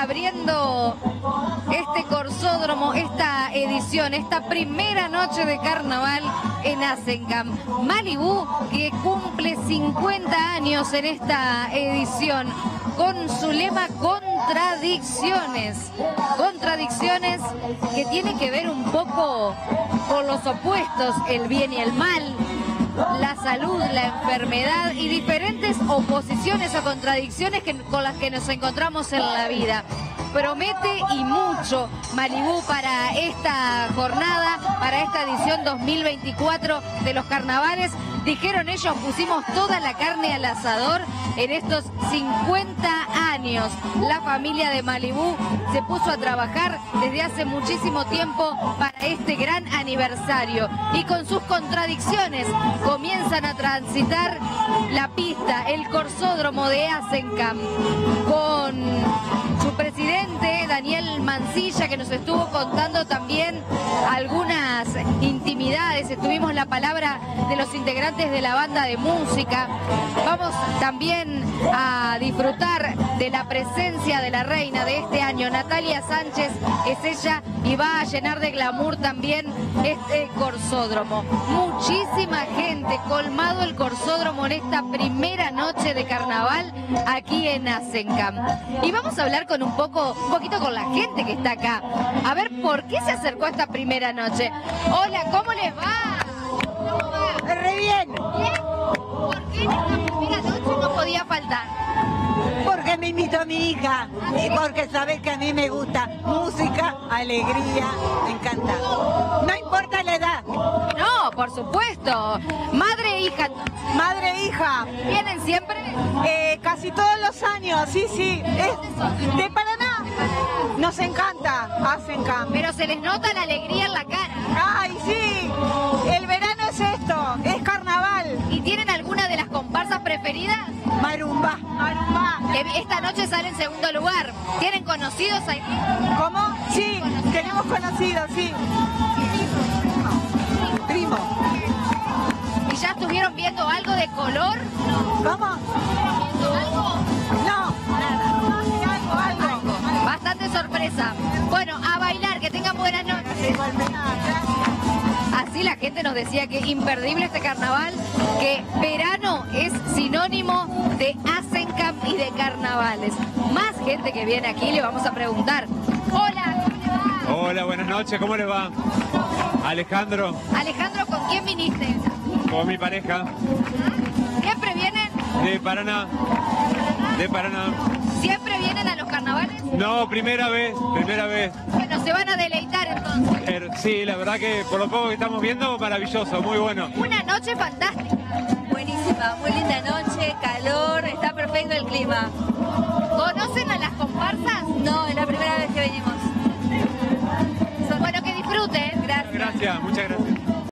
abriendo este corsódromo, esta edición, esta primera noche de carnaval en Asencam. Malibu que cumple 50 años en esta edición con su lema contradicciones. Contradicciones que tienen que ver un poco con los opuestos, el bien y el mal, la salud, la enfermedad y diferentes oposiciones o contradicciones con las que nos encontramos en la vida. Promete y mucho Malibú para esta jornada, para esta edición 2024 de los carnavales. Dijeron ellos, pusimos toda la carne al asador en estos 50 años. La familia de Malibú se puso a trabajar desde hace muchísimo tiempo para este gran aniversario. Y con sus contradicciones comienzan a transitar la pista, el corsódromo de Asencam, con su presidente Daniel Mancilla que nos estuvo contando también algunas intimidades. Estuvimos la palabra de los integrantes de la banda de música. Vamos también a disfrutar de la presencia de la reina de este año, Natalia Sánchez, es ella y va a llenar de glamour también este corsódromo. Muchísima gente, colmado el corsódromo en esta primera noche de carnaval aquí en Asencam. Y vamos a hablar con un poco, un poquito con la gente que está acá. A ver por qué se acercó esta primera noche. Hola, ¿cómo les va? ¿Cómo va? Re bien. ¿Bien? ¿Por qué en esta primera noche no podía faltar? Porque me invitó a mi hija y porque sabes que a mí me gusta música, alegría, me encanta. No importa la edad. No, por supuesto. Madre e hija. Madre e hija. ¿Vienen siempre? Eh, casi todos los años, sí, sí. Es de Paraná. Nos encanta, hacen cambio. Pero se les nota la alegría en la cara. Ay, sí. El verano es esto, es carnaval. ¿Y tienen alguna de las comparsas preferidas? Marumba. Marumba. Que esta noche sale en segundo lugar. ¿Tienen conocidos ahí? ¿Cómo? Sí, tenemos conocidos, sí. Primo. ¿Y ya estuvieron viendo algo de color? ¿Cómo? Bueno, a bailar, que tengan buenas noches. Así la gente nos decía que imperdible este carnaval, que verano es sinónimo de Asencam y de carnavales. Más gente que viene aquí, le vamos a preguntar. Hola, ¿cómo le va? Hola, buenas noches, ¿cómo le va? Alejandro, Alejandro, ¿con quién viniste? con mi pareja, ¿Siempre vienen? de Paraná. De Paraná. ¿Siempre vienen a los carnavales? No, primera vez, primera vez. Bueno, se van a deleitar entonces. Pero Sí, la verdad que por lo poco que estamos viendo, maravilloso, muy bueno. Una noche fantástica. Buenísima, muy linda noche, calor, está perfecto el clima. ¿Conocen a las comparsas? No, es la primera vez que venimos. Bueno, que disfruten. Gracias. Gracias, muchas gracias.